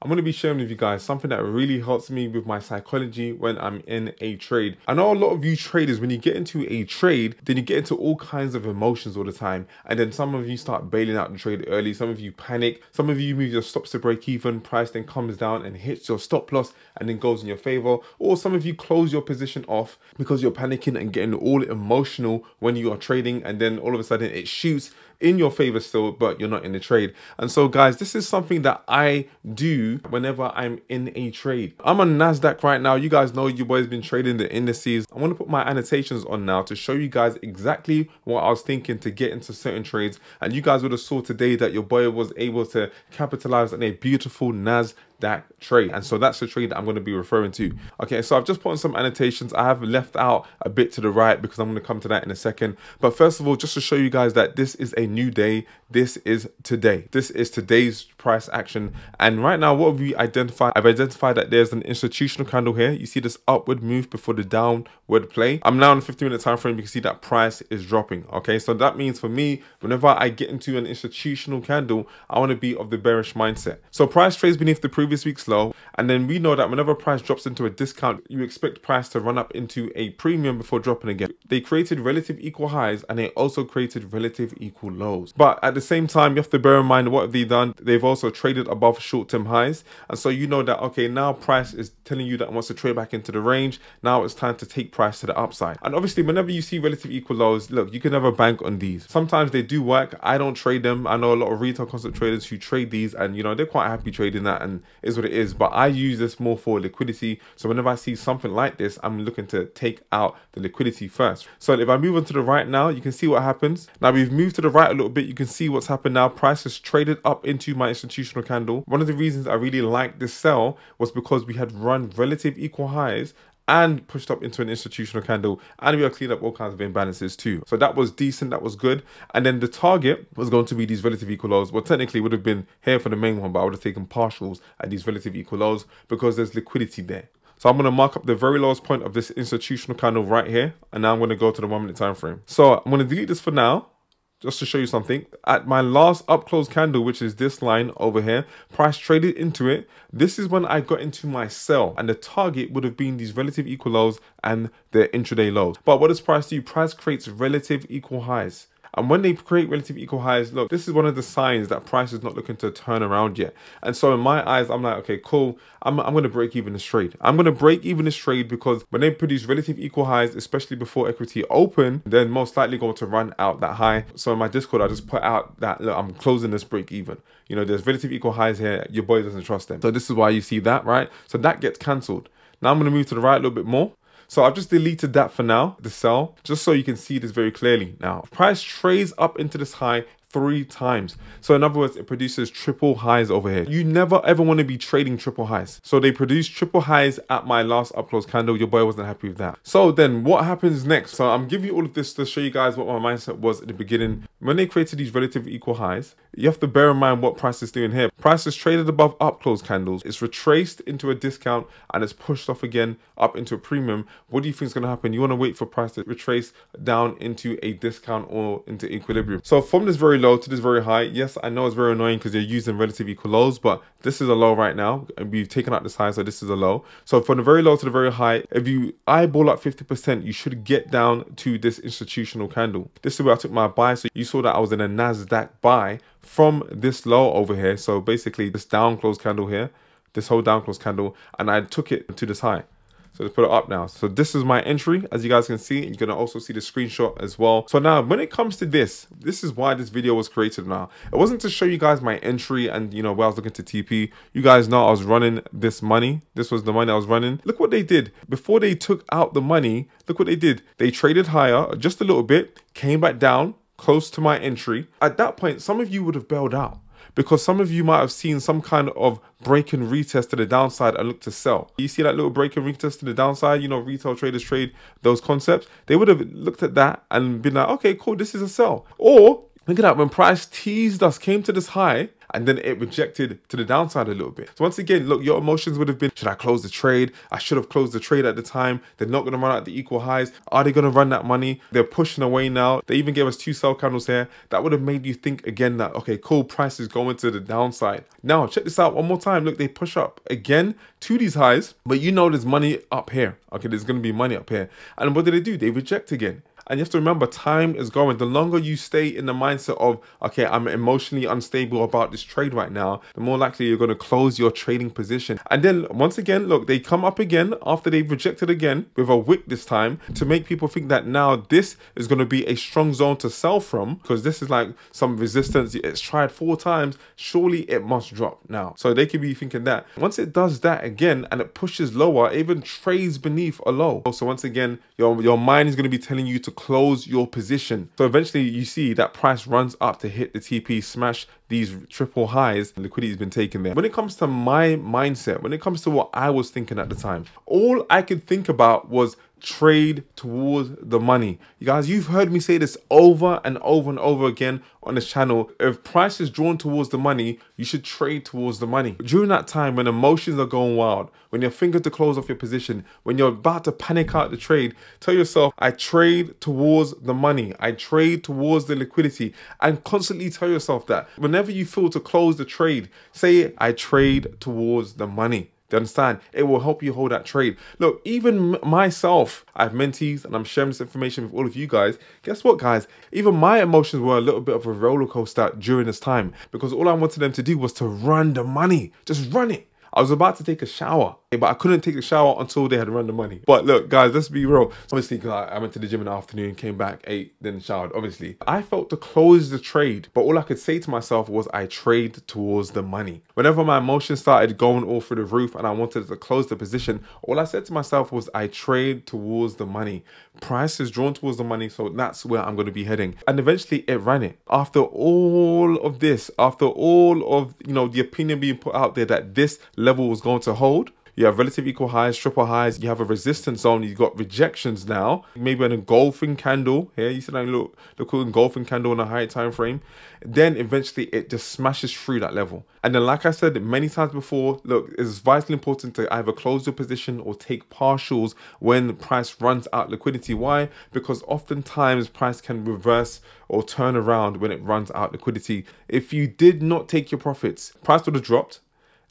I'm going to be sharing with you guys something that really helps me with my psychology when I'm in a trade. I know a lot of you traders, when you get into a trade, then you get into all kinds of emotions all the time. And then some of you start bailing out the trade early. Some of you panic. Some of you move your stops to break even. Price then comes down and hits your stop loss and then goes in your favor. Or some of you close your position off because you're panicking and getting all emotional when you are trading. And then all of a sudden it shoots in your favor still, but you're not in the trade. And so guys, this is something that I do whenever I'm in a trade. I'm on NASDAQ right now. You guys know you boys been trading the indices. I want to put my annotations on now to show you guys exactly what I was thinking to get into certain trades. And you guys would have saw today that your boy was able to capitalize on a beautiful NASDAQ that trade. And so that's the trade that I'm going to be referring to. Okay, so I've just put on some annotations. I have left out a bit to the right because I'm going to come to that in a second. But first of all, just to show you guys that this is a new day. This is today. This is today's price action. And right now, what have we identified? I've identified that there's an institutional candle here. You see this upward move before the downward play. I'm now in a 50 minute time frame. You can see that price is dropping. Okay, so that means for me, whenever I get into an institutional candle, I want to be of the bearish mindset. So price trades beneath the previous previous week's low. And then we know that whenever price drops into a discount, you expect price to run up into a premium before dropping again. They created relative equal highs and they also created relative equal lows. But at the same time, you have to bear in mind what have they done? They've also traded above short-term highs. And so you know that, okay, now price is telling you that it wants to trade back into the range. Now it's time to take price to the upside. And obviously, whenever you see relative equal lows, look, you can never bank on these. Sometimes they do work. I don't trade them. I know a lot of retail concept traders who trade these and, you know, they're quite happy trading that and is what it is. But I use this more for liquidity. So whenever I see something like this, I'm looking to take out the liquidity first. So if I move on to the right now, you can see what happens. Now we've moved to the right a little bit. You can see what's happened now. Price has traded up into my institutional candle. One of the reasons I really liked this sell was because we had run relative equal highs and pushed up into an institutional candle and we are cleaned up all kinds of imbalances too so that was decent that was good and then the target was going to be these relative equal lows well technically would have been here for the main one but i would have taken partials at these relative equal lows because there's liquidity there so I'm going to mark up the very lowest point of this institutional candle right here. And now I'm going to go to the one minute time frame. So I'm going to delete this for now just to show you something at my last up close candle which is this line over here price traded into it this is when i got into my sell and the target would have been these relative equal lows and the intraday lows. But what does price do? Price creates relative equal highs and when they create relative equal highs, look, this is one of the signs that price is not looking to turn around yet. And so in my eyes, I'm like, okay, cool. I'm, I'm going to break even this trade. I'm going to break even this trade because when they produce relative equal highs, especially before equity open, then most likely going to run out that high. So in my Discord, I just put out that, look, I'm closing this break even. You know, there's relative equal highs here. Your boy doesn't trust them. So this is why you see that, right? So that gets cancelled. Now I'm going to move to the right a little bit more. So I've just deleted that for now, the sell, just so you can see this very clearly. Now, price trades up into this high three times. So in other words, it produces triple highs over here. You never ever want to be trading triple highs. So they produced triple highs at my last up close candle. Your boy wasn't happy with that. So then what happens next? So I'm giving you all of this to show you guys what my mindset was at the beginning. When they created these relative equal highs, you have to bear in mind what price is doing here. Price is traded above up close candles. It's retraced into a discount and it's pushed off again up into a premium. What do you think is going to happen? You want to wait for price to retrace down into a discount or into equilibrium. So from this very low to this very high. Yes, I know it's very annoying because you're using relatively equal lows, but this is a low right now. And we've taken out this high, so this is a low. So from the very low to the very high, if you eyeball up 50%, you should get down to this institutional candle. This is where I took my buy. So you saw that I was in a NASDAQ buy from this low over here. So basically this down close candle here, this whole down close candle, and I took it to this high. So let's put it up now. So this is my entry. As you guys can see, you're going to also see the screenshot as well. So now when it comes to this, this is why this video was created now. It wasn't to show you guys my entry and, you know, where I was looking to TP. You guys know I was running this money. This was the money I was running. Look what they did. Before they took out the money, look what they did. They traded higher just a little bit, came back down, close to my entry. At that point, some of you would have bailed out because some of you might have seen some kind of break and retest to the downside and look to sell. You see that little break and retest to the downside, you know, retail traders trade those concepts. They would have looked at that and been like, okay, cool, this is a sell. Or look at that, when price teased us, came to this high, and then it rejected to the downside a little bit. So once again, look, your emotions would have been, should I close the trade? I should have closed the trade at the time. They're not going to run out the equal highs. Are they going to run that money? They're pushing away now. They even gave us two sell candles here. That would have made you think again that, okay, cool, price is going to the downside. Now, check this out one more time. Look, they push up again to these highs, but you know there's money up here. Okay, there's going to be money up here. And what did they do? They reject again. And you have to remember, time is going. The longer you stay in the mindset of, okay, I'm emotionally unstable about this trade right now, the more likely you're going to close your trading position. And then once again, look, they come up again after they've rejected again with a wick this time to make people think that now this is going to be a strong zone to sell from because this is like some resistance. It's tried four times. Surely it must drop now. So they could be thinking that once it does that again and it pushes lower, even trades beneath a low. So once again, your, your mind is going to be telling you to close your position. So eventually you see that price runs up to hit the TP, smash these triple highs. Liquidity has been taken there. When it comes to my mindset, when it comes to what I was thinking at the time, all I could think about was trade towards the money. You guys, you've heard me say this over and over and over again on this channel. If price is drawn towards the money, you should trade towards the money. During that time when emotions are going wild, when you're thinking to close off your position, when you're about to panic out the trade, tell yourself, I trade towards the money. I trade towards the liquidity and constantly tell yourself that. Whenever you feel to close the trade, say, I trade towards the money. Do you understand? It will help you hold that trade. Look, even myself, I have mentees and I'm sharing this information with all of you guys. Guess what, guys? Even my emotions were a little bit of a roller coaster during this time because all I wanted them to do was to run the money. Just run it. I was about to take a shower, but I couldn't take a shower until they had run the money. But look, guys, let's be real. Obviously, I went to the gym in the afternoon, came back, ate, then showered. Obviously, I felt to close the trade, but all I could say to myself was I trade towards the money. Whenever my emotions started going all through the roof and I wanted to close the position, all I said to myself was I trade towards the money. Price is drawn towards the money, so that's where I'm going to be heading. And eventually, it ran it. After all of this, after all of you know the opinion being put out there that this level was going to hold. You have relative equal highs, triple highs. You have a resistance zone. You've got rejections now. Maybe an engulfing candle here. You see that look, look cool engulfing candle on a high time frame. Then eventually it just smashes through that level. And then, like I said many times before, look, it's vitally important to either close your position or take partials when price runs out liquidity. Why? Because oftentimes price can reverse or turn around when it runs out liquidity. If you did not take your profits, price would have dropped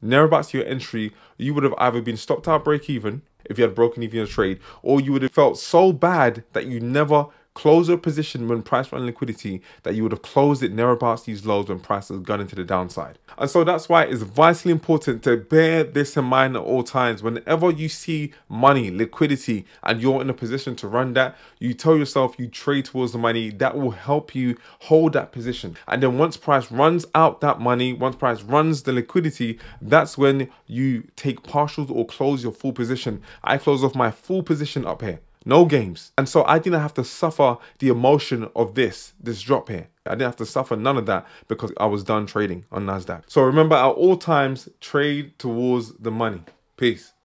Nearabouts to your entry, you would have either been stopped out break even if you had broken even a trade, or you would have felt so bad that you never close your position when price ran liquidity that you would have closed it near about these lows when price has gone into the downside. And so that's why it's vitally important to bear this in mind at all times. Whenever you see money, liquidity, and you're in a position to run that, you tell yourself you trade towards the money. That will help you hold that position. And then once price runs out that money, once price runs the liquidity, that's when you take partials or close your full position. I close off my full position up here no games. And so I didn't have to suffer the emotion of this, this drop here. I didn't have to suffer none of that because I was done trading on NASDAQ. So remember at all times, trade towards the money. Peace.